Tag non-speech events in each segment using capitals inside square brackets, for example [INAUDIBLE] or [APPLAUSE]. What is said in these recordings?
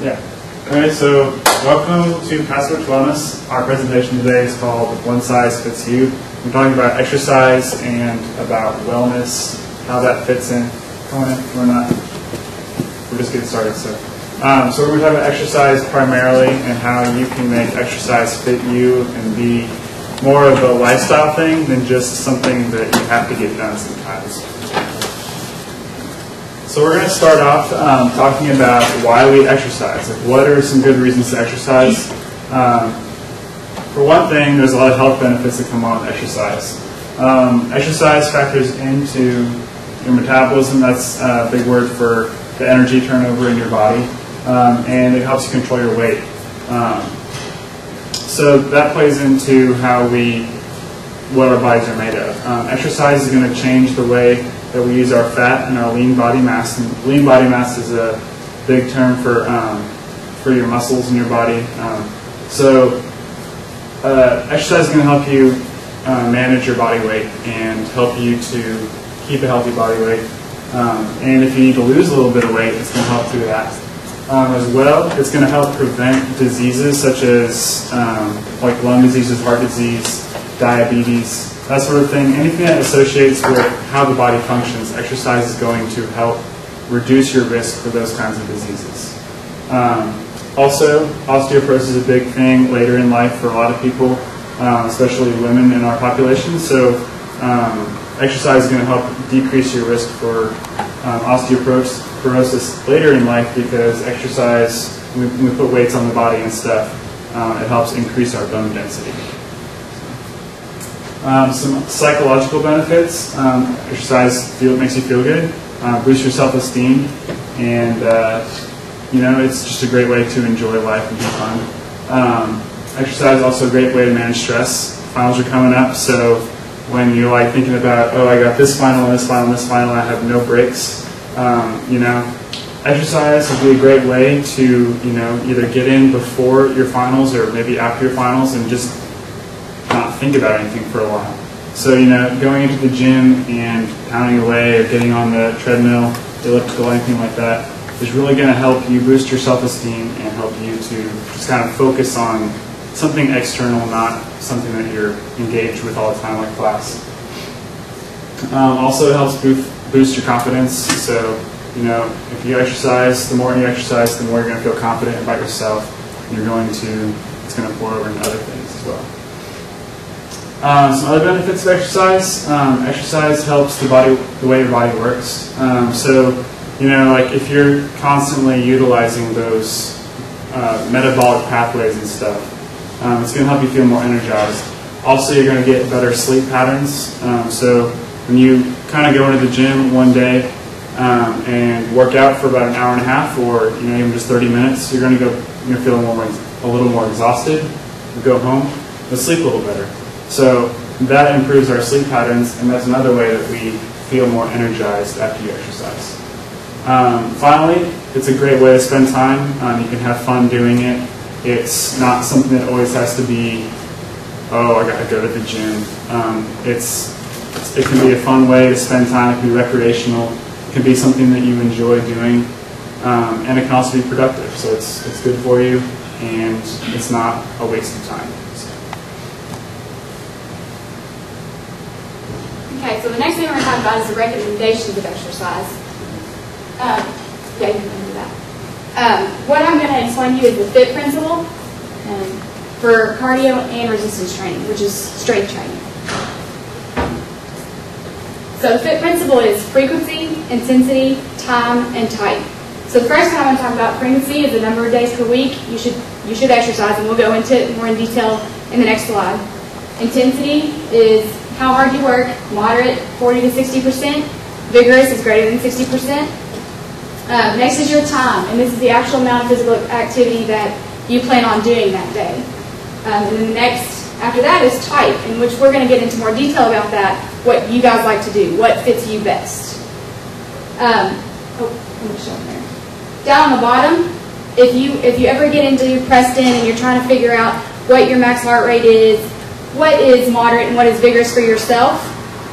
Yeah. Okay, so welcome to Password Wellness. Our presentation today is called One Size Fits You. We're talking about exercise and about wellness, how that fits in. Come on in. We're not. We're just getting started. So, um, so we're going to talk about exercise primarily and how you can make exercise fit you and be more of a lifestyle thing than just something that you have to get done sometimes. So we're going to start off um, talking about why we exercise. Like what are some good reasons to exercise? Um, for one thing, there's a lot of health benefits that come along with exercise. Um, exercise factors into your metabolism. That's a big word for the energy turnover in your body, um, and it helps you control your weight. Um, so that plays into how we, what our bodies are made of. Um, exercise is going to change the way that we use our fat and our lean body mass. And lean body mass is a big term for um, for your muscles in your body. Um, so uh, exercise is going to help you uh, manage your body weight and help you to keep a healthy body weight. Um, and if you need to lose a little bit of weight, it's going to help through that. Um, as well, it's going to help prevent diseases such as um, like lung diseases, heart disease, diabetes, that sort of thing. Anything that associates with how the body functions, exercise is going to help reduce your risk for those kinds of diseases. Um, also, osteoporosis is a big thing later in life for a lot of people, um, especially women in our population. So, um, exercise is going to help decrease your risk for um, osteoporosis later in life because exercise, when we put weights on the body and stuff, uh, it helps increase our bone density. Um, some psychological benefits. Um, exercise feel, makes you feel good, uh, boosts your self-esteem, and uh, you know it's just a great way to enjoy life and have fun. Um, exercise is also a great way to manage stress. Finals are coming up, so when you're like thinking about, oh, I got this final and this final and this final, I have no breaks. Um, you know, exercise would be a great way to you know either get in before your finals or maybe after your finals and just think about anything for a while. So, you know, going into the gym and pounding away or getting on the treadmill, elliptical, anything like that is really going to help you boost your self-esteem and help you to just kind of focus on something external, not something that you're engaged with all the time like class. Um, also, it helps boost, boost your confidence. So, you know, if you exercise, the more you exercise, the more you're going to feel confident about yourself. And you're going to, it's going to pour over into other things as well. Um, some other benefits of exercise. Um, exercise helps the body, the way your body works. Um, so, you know, like if you're constantly utilizing those uh, metabolic pathways and stuff, um, it's going to help you feel more energized. Also, you're going to get better sleep patterns. Um, so, when you kind of go into the gym one day um, and work out for about an hour and a half, or you know, even just 30 minutes, you're going to go, you're feeling more, a little more exhausted. You go home, you'll sleep a little better. So that improves our sleep patterns, and that's another way that we feel more energized after you exercise. Um, finally, it's a great way to spend time. Um, you can have fun doing it. It's not something that always has to be, oh, I got to go to the gym. Um, it's it can be a fun way to spend time. It can be recreational. It can be something that you enjoy doing, um, and it can also be productive. So it's it's good for you, and it's not a waste of time. Okay, so the is the recommendations of exercise. Um, yeah, you can do that. Um, what I'm going to explain to you is the FIT principle um, for cardio and resistance training, which is strength training. So the FIT principle is frequency, intensity, time, and type. So the first thing I want to talk about frequency is the number of days per week you should you should exercise, and we'll go into it more in detail in the next slide. Intensity is how hard you work, moderate, 40 to 60%. Vigorous is greater than 60%. Um, next is your time, and this is the actual amount of physical activity that you plan on doing that day. Um, and then the next, after that, is type, in which we're going to get into more detail about that, what you guys like to do, what fits you best. Um, oh, let me show there. Down on the bottom, if you if you ever get into Preston and you're trying to figure out what your max heart rate is, what is moderate and what is vigorous for yourself.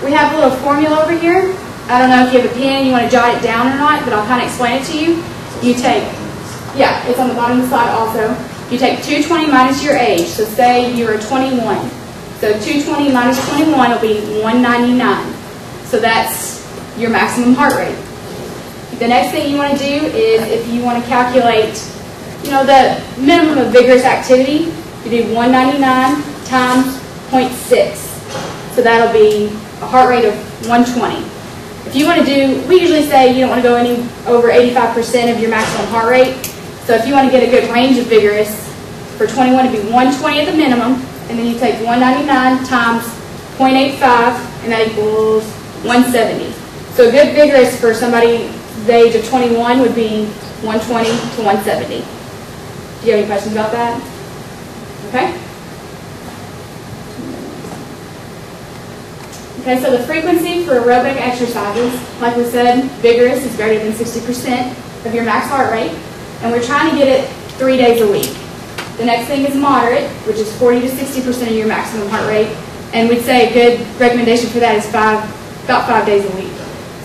We have a little formula over here. I don't know if you have a pen, you want to jot it down or not, but I'll kind of explain it to you. You take, Yeah, it's on the bottom of the slide also. You take 220 minus your age, so say you are 21. So 220 minus 21 will be 199. So that's your maximum heart rate. The next thing you want to do is if you want to calculate, you know, the minimum of vigorous activity, you do 199 times 0.6. So that'll be a heart rate of 120. If you want to do, we usually say you don't want to go any over 85% of your maximum heart rate. So if you want to get a good range of vigorous, for 21 to be 120 at the minimum, and then you take 199 times 0.85, and that equals 170. So a good vigorous for somebody the age of 21 would be 120 to 170. Do you have any questions about that? Okay. Okay, so the frequency for aerobic exercises, like we said, vigorous is greater than 60% of your max heart rate, and we're trying to get it three days a week. The next thing is moderate, which is 40 to 60% of your maximum heart rate, and we'd say a good recommendation for that is five, about five days a week.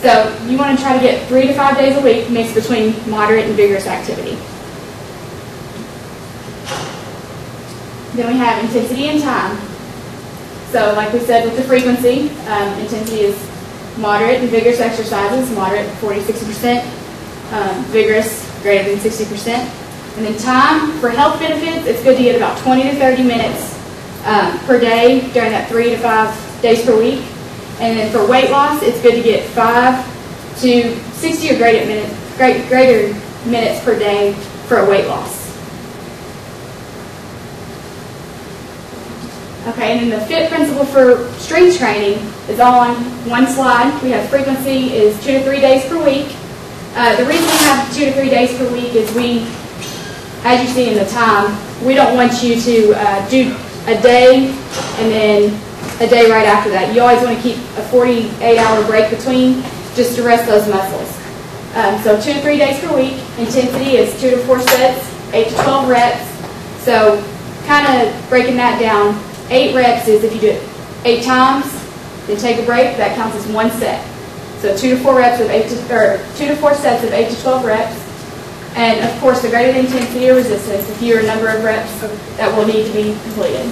So you want to try to get three to five days a week mixed between moderate and vigorous activity. Then we have intensity and time. So like we said with the frequency, um, intensity is moderate and vigorous exercises, moderate 40 60%, um, vigorous greater than 60%. And then time, for health benefits, it's good to get about 20 to 30 minutes um, per day during that three to five days per week. And then for weight loss, it's good to get five to 60 or greater minutes, greater minutes per day for a weight loss. Okay, and then the FIT principle for strength training is all on one slide. We have frequency is two to three days per week. Uh, the reason we have two to three days per week is we, as you see in the time, we don't want you to uh, do a day and then a day right after that. You always want to keep a 48 hour break between just to rest those muscles. Um, so two to three days per week. Intensity is two to four sets, eight to 12 reps. So kind of breaking that down, eight reps is if you do it eight times, then take a break, that counts as one set. So two to four reps of eight to, or two to four sets of eight to 12 reps. And of course, the greater the intensity or resistance, the fewer number of reps that will need to be completed.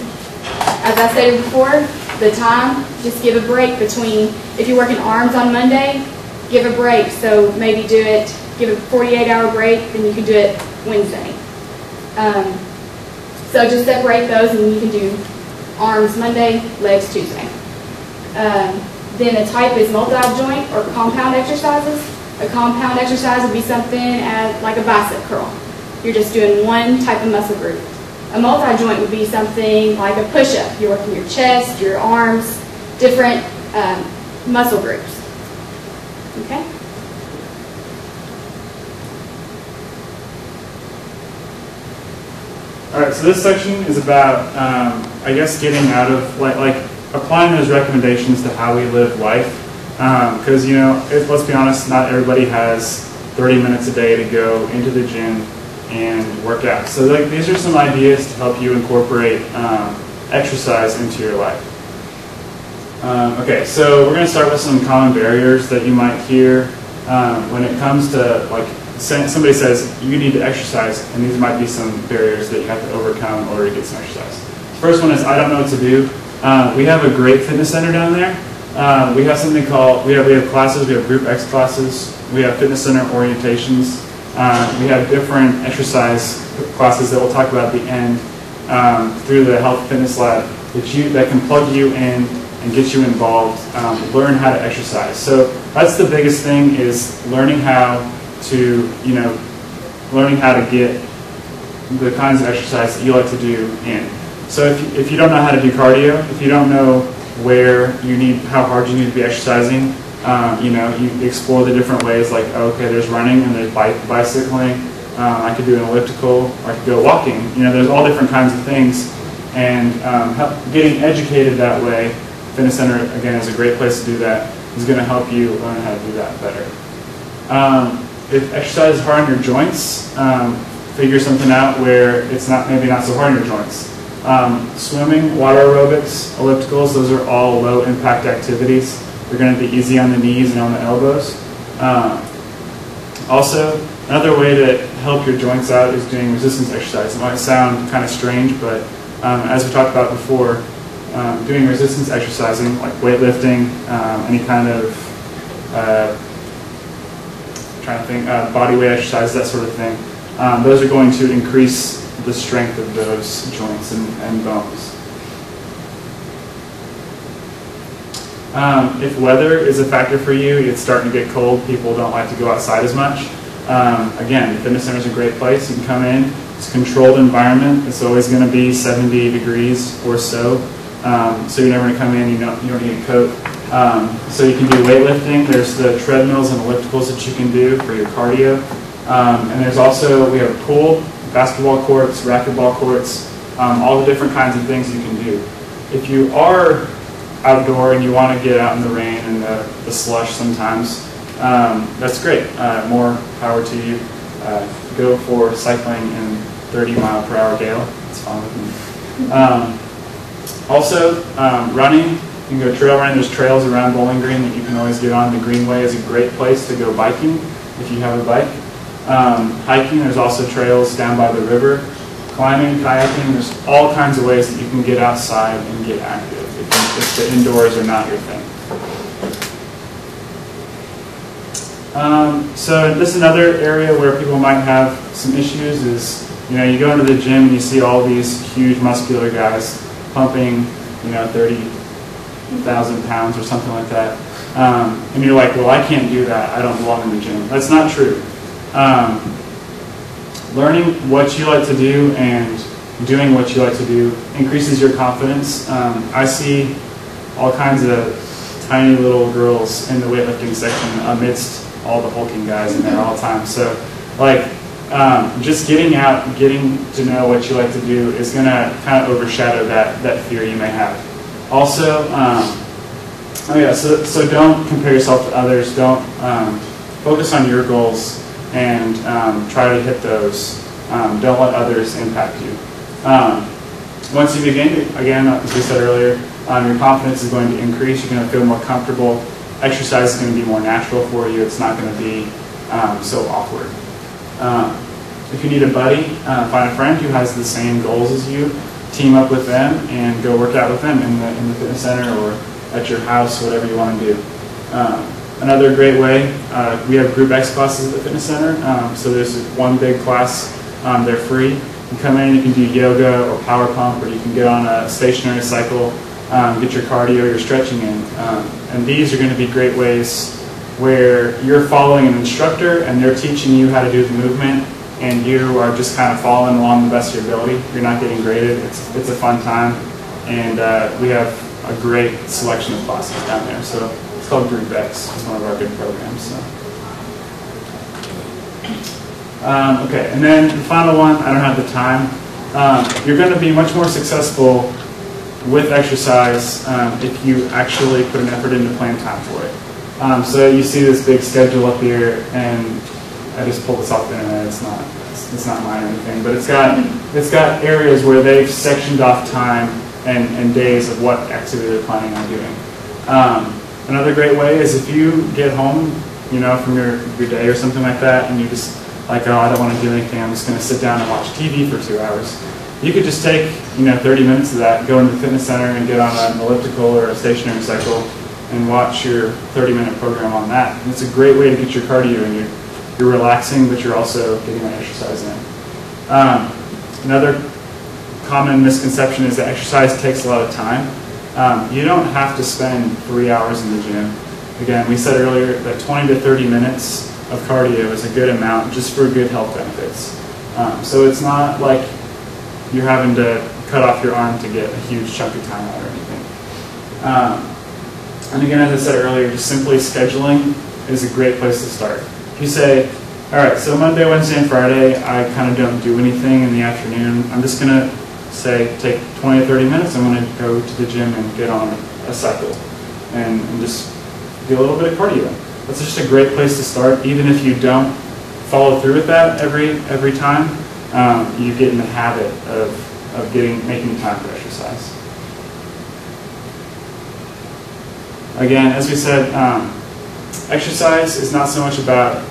As I stated before, the time, just give a break between, if you're working arms on Monday, give a break. So maybe do it, give a 48 hour break, then you can do it Wednesday. Um, so just separate those and you can do arms Monday, legs Tuesday. Um, then a type is multi-joint or compound exercises. A compound exercise would be something as, like a bicep curl. You're just doing one type of muscle group. A multi-joint would be something like a push-up. You're working your chest, your arms, different um, muscle groups. Okay? All right, so this section is about, um, I guess, getting out of, like, like, applying those recommendations to how we live life. Because, um, you know, if, let's be honest, not everybody has 30 minutes a day to go into the gym and work out. So like, these are some ideas to help you incorporate um, exercise into your life. Um, okay, so we're going to start with some common barriers that you might hear um, when it comes to like somebody says you need to exercise, and these might be some barriers that you have to overcome in order to get some exercise. First one is I don't know what to do. Uh, we have a great fitness center down there. Uh, we have something called we have we have classes. We have group X classes. We have fitness center orientations. Uh, we have different exercise classes that we'll talk about at the end um, through the Health Fitness Lab that, you, that can plug you in and get you involved, um, learn how to exercise. So that's the biggest thing is learning how to, you know, learning how to get the kinds of exercise that you like to do in. So if you, if you don't know how to do cardio, if you don't know where you need, how hard you need to be exercising, um, you know, you explore the different ways like, okay, there's running and there's bike, bicycling. Um, I could do an elliptical, or I could go walking. You know, there's all different kinds of things. And um, getting educated that way, Fitness Center, again, is a great place to do that. Is going to help you learn how to do that better. If exercise is hard on your joints, um, figure something out where it's not maybe not so hard on your joints. Um, swimming, water aerobics, ellipticals, those are all low impact activities. They're going to be easy on the knees and on the elbows. Um, also, another way to help your joints out is doing resistance exercise. It might sound kind of strange, but um, as we talked about before, um, doing resistance exercising, like weightlifting, any kind of, uh, trying to think, uh, body weight exercise, that sort of thing, um, those are going to increase the strength of those joints and, and bones. Um, if weather is a factor for you, it's starting to get cold, people don't like to go outside as much. Um, again, the fitness center is a great place. You can come in, it's a controlled environment. It's always going to be 70 degrees or so. Um, so you're never going to come in, you don't, you don't need a coat. Um, so you can do weightlifting. There's the treadmills and ellipticals that you can do for your cardio. Um, and there's also, we have a pool, basketball courts, racquetball courts, um, all the different kinds of things you can do. If you are outdoor and you want to get out in the rain and the, the slush sometimes, um, that's great. Uh, more power to you. Uh, go for cycling in 30 mile per hour gale. It's fine with me. Um, also, um, running. You can go trail running. There's trails around Bowling Green that you can always get on. The Greenway is a great place to go biking if you have a bike. Um, hiking, there's also trails down by the river. Climbing, kayaking, there's all kinds of ways that you can get outside and get active if, if the indoors are not your thing. Um, so this is another area where people might have some issues is, you know, you go into the gym and you see all these huge muscular guys pumping, you know, 30,000 pounds or something like that. Um, and you're like, well, I can't do that. I don't belong in the gym. That's not true. Um, learning what you like to do and doing what you like to do increases your confidence. Um, I see all kinds of tiny little girls in the weightlifting section amidst all the hulking guys in there all the time. So, like, um, just getting out, getting to know what you like to do is going to kind of overshadow that, that fear you may have. Also, um, oh yeah, so, so don't compare yourself to others. Don't um, focus on your goals and um, try to hit those. Um, don't let others impact you. Um, once you begin, again, as we said earlier, your confidence is going to increase. You're going to feel more comfortable exercise is going to be more natural for you. It's not going to be so awkward. If you need a buddy, uh, find a friend who has the same goals as you. Team up with them and go work out with them in the, in the fitness center or at your house, whatever you want to do. Um, another great way, uh, we have group X classes at the fitness center. Um, so there's one big class, um, they're free. You come in, you can do yoga or power pump, or you can get on a stationary cycle um, get your cardio, your stretching in. Um, and these are going to be great ways where you're following an instructor and they're teaching you how to do the movement and you are just kind of following along the best of your ability. You're not getting graded. It's, it's a fun time. And uh, we have a great selection of classes down there. So it's called Group X. It's one of our good programs. So. Um, okay, and then the final one, I don't have the time. Um, you're going to be much more successful with exercise um, if you actually put an effort into plan time for it. Um, so you see this big schedule up here, and I just pulled this off the internet. It's not it's, it's not mine or anything, but it's got it's got areas where they've sectioned off time and, and days of what activity they're planning on doing. Um, another great way is if you get home, you know, from your, your day or something like that, and you just like, oh, I don't want to do anything. I'm just going to sit down and watch TV for two hours you could just take, you know, 30 minutes of that, go into the fitness center and get on an elliptical or a stationary cycle and watch your 30-minute program on that. And it's a great way to get your cardio and you're, you're relaxing, but you're also getting that exercise in. Um, another common misconception is that exercise takes a lot of time. Um, you don't have to spend three hours in the gym. Again, we said earlier that 20 to 30 minutes of cardio is a good amount just for good health benefits. Um, so it's not like you're having to cut off your arm to get a huge chunk of time out or anything. Um, and again, as I said earlier, just simply scheduling is a great place to start. You say, all right, so Monday, Wednesday, and Friday, I kind of don't do anything in the afternoon. I'm just going to say, take 20 or 30 minutes. I'm going to go to the gym and get on a cycle and, and just do a little bit of cardio. That's just a great place to start, even if you don't follow through with that every every time um, you get in the habit of, of getting making time for exercise. Again, as we said, um, exercise is not so much about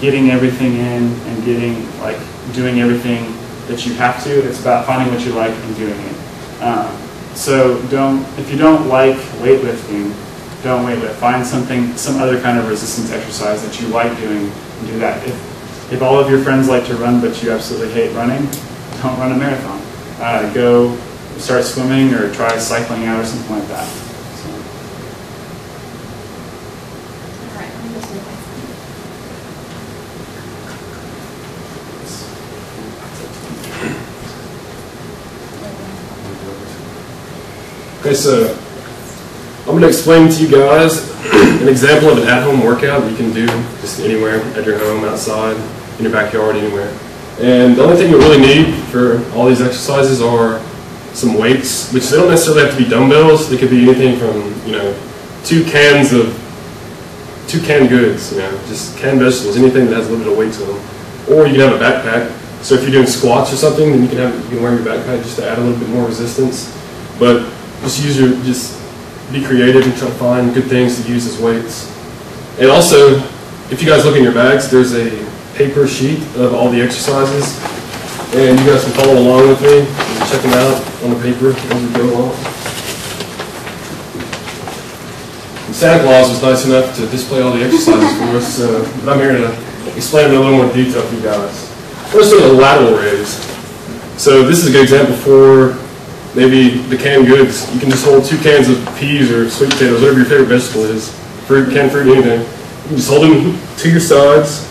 getting everything in and getting like doing everything that you have to. It's about finding what you like and doing it. Um, so don't if you don't like weightlifting, don't weightlift. Find something, some other kind of resistance exercise that you like doing and do that. If if all of your friends like to run but you absolutely hate running, don't run a marathon. Uh, go start swimming or try cycling out or something like that. So, All right, I'm just gonna- Okay, so I'm going to explain to you guys [CLEARS THROAT] an example of an at-home workout that you can do just anywhere, at your home, outside, in your backyard, anywhere. And the only thing you really need for all these exercises are some weights, which they don't necessarily have to be dumbbells. They could be anything from, you know, two cans of, two canned goods, you know, just canned vegetables, anything that has a little bit of weight to them. Or you can have a backpack. So if you're doing squats or something, then you can have, you can wear your backpack just to add a little bit more resistance. But just use your, just be creative and try to find good things to use as weights. And also, if you guys look in your bags, there's a paper sheet of all the exercises. And you guys can follow along with me and check them out on the paper as we go along. And Santa Claus was nice enough to display all the exercises for us, but I'm here to explain in a little more detail for you guys. First, the lateral raise. So this is a good example for maybe the canned goods. You can just hold two cans of peas or sweet potatoes, whatever your favorite vegetable is, fruit, canned fruit, anything. You can just hold them to your sides,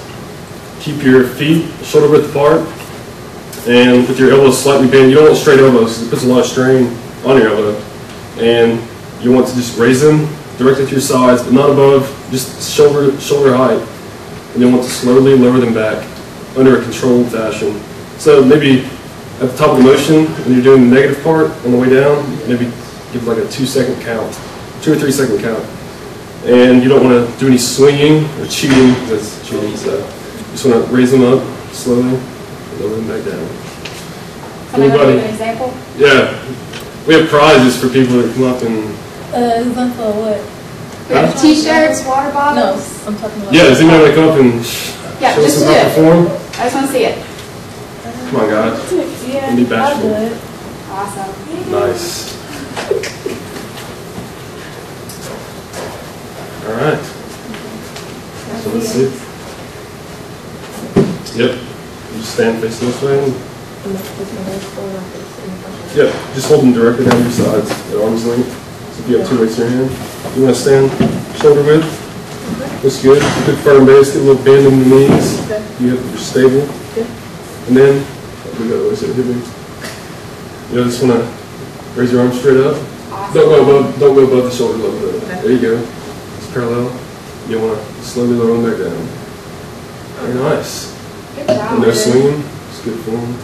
keep your feet shoulder width apart, and with your elbows slightly bent. You don't want straight elbows, it puts a lot of strain on your elbow. And you want to just raise them directly to your sides, but not above, just shoulder, shoulder height. And you want to slowly lower them back under a controlled fashion. So maybe at the top of the motion, when you're doing the negative part on the way down, maybe give like a two second count, two or three second count. And you don't want to do any swinging or cheating, that's cheating, so you just want to raise them up slowly, and lower them back down. Somebody want to Anybody? give an example? Yeah, we have prizes for people that come up and, Uh, is that for what? We have T-shirts, water No, bottles. I'm talking about. yeah, does anybody want to come up and Yeah, show us just how do to it. perform? I just want to see it. Come on, guys. Yeah, Don't be bashful. Awesome. Nice. All right. So let's see. Yep. You just stand facing this way. and- Yep. Just hold them directly down your sides at arm's length. So if you have two weights in your hand, you want to stand shoulder width. Looks good. Good firm base. Get a little bend in the knees. Okay. You have you're stable. And then we got always hit me. You just want to raise your arms straight up. Awesome. Don't go above, don't go above the shoulder level. though. Okay. There you go. It's parallel. You want to slowly lower them back down. Very nice. Good job. And no swinging. It's good form.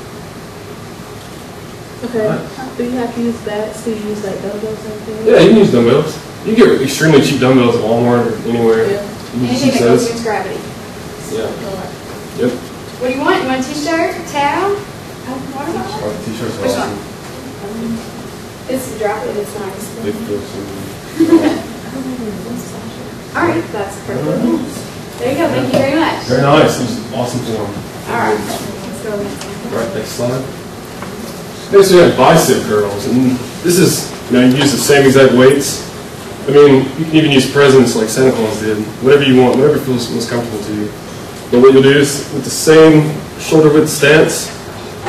Okay, do you have to use bats? Do you use like dumbbells or anything? Yeah, you can use dumbbells. You can get extremely cheap dumbbells at Walmart or anywhere. Yeah. You can Anything that goes against gravity. Yeah. Yep. What do you want? You want a T-shirt, towel, a water bottle? Our t-shirts are Which awesome. It's drop it. It's nice. Flips. All right, that's perfect. There you go. Thank you very much. Very nice. It was awesome form. All right, let's go. next one. All right, next slide. Next, we have bicep curls, and this is, you know, you use the same exact weights. I mean, you can even use presents like Santa Claus did, whatever you want, whatever feels most comfortable to you. But what you'll do is, with the same shoulder width stance,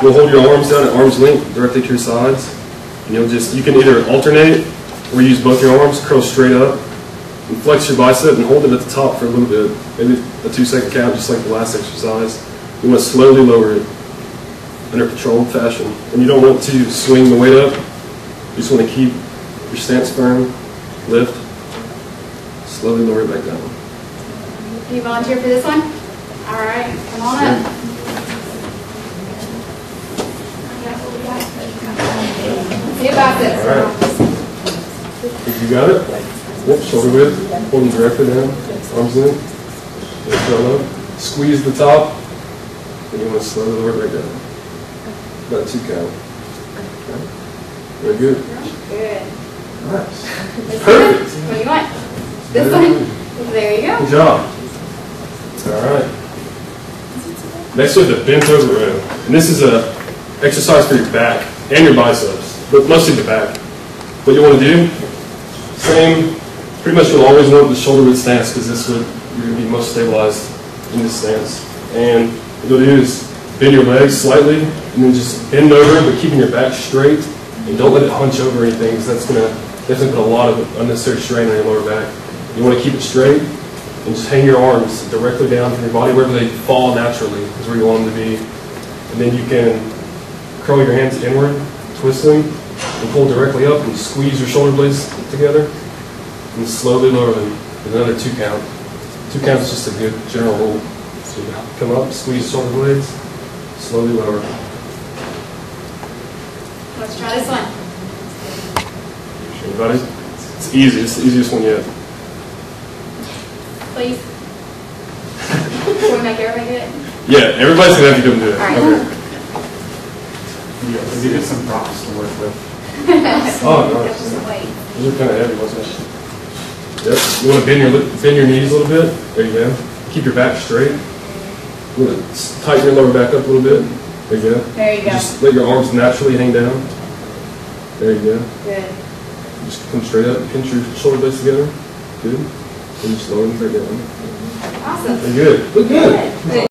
you'll hold your arms down at arm's length directly to your sides, and you'll just, you can either alternate or use both your arms, curl straight up, and flex your bicep and hold it at the top for a little bit, maybe a two second count, just like the last exercise. You want to slowly lower it under controlled fashion. And you don't want to swing the weight up. You just want to keep your stance firm, lift, slowly lower it back down. Can you volunteer for this one? All right, come on up. See your biceps. All right. Think you got it? Yep, shoulder width, hold them directly down, arms in, up, squeeze the top, and you want to slowly lower it back down. About two count. Okay. Very good. Good. Nice. Perfect. What do you want? This one? There you go. Good job. All right. Next we have the bent over row. And this is a exercise for your back and your biceps, but mostly the back. What you want to do, pretty much you'll always want the shoulder width stance because this would, you're going to be most stabilized in this stance. And what you'll do is bend your legs slightly and then just bend over but keeping your back straight and don't let it hunch over anything because that's going to definitely put a lot of unnecessary strain on your lower back. You want to keep it straight and just hang your arms directly down from your body wherever they fall naturally is where you want them to be. And then you can curl your hands inward, twist them, and pull directly up and squeeze your shoulder blades together and slowly lower them with another two count. Two counts is just a good general rule. So you come up, squeeze shoulder blades, slowly lower. Let's try this one. Anybody? It's easy. It's the easiest one yet. Please. Can we make everybody do it? Yeah, everybody's gonna have to come do it. All right. Okay. You get some props to work with. [LAUGHS] Oh, nice. Just wait. Those are kind of heavy, wasn't it? Yep. You want to bend your bend your knees a little bit. There you go. Keep your back straight. You want to tighten your lower back up a little bit. There you go. There you go. Just let your arms naturally hang down. There you go. Good. Just come straight up. And pinch your shoulder blades together. Good. And just lower them back down. Awesome. Very good. Look good. Good.